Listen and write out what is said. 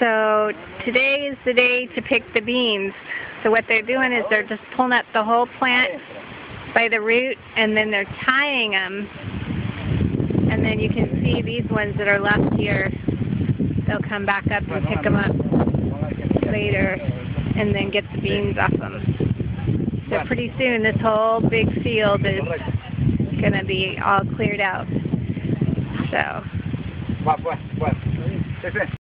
So today is the day to pick the beans. So what they're doing is they're just pulling up the whole plant by the root and then they're tying them. And then you can see these ones that are left here. They'll come back up and pick them up later and then get the beans off them. So pretty soon this whole big field is going to be all cleared out. So. 不不不，谢谢。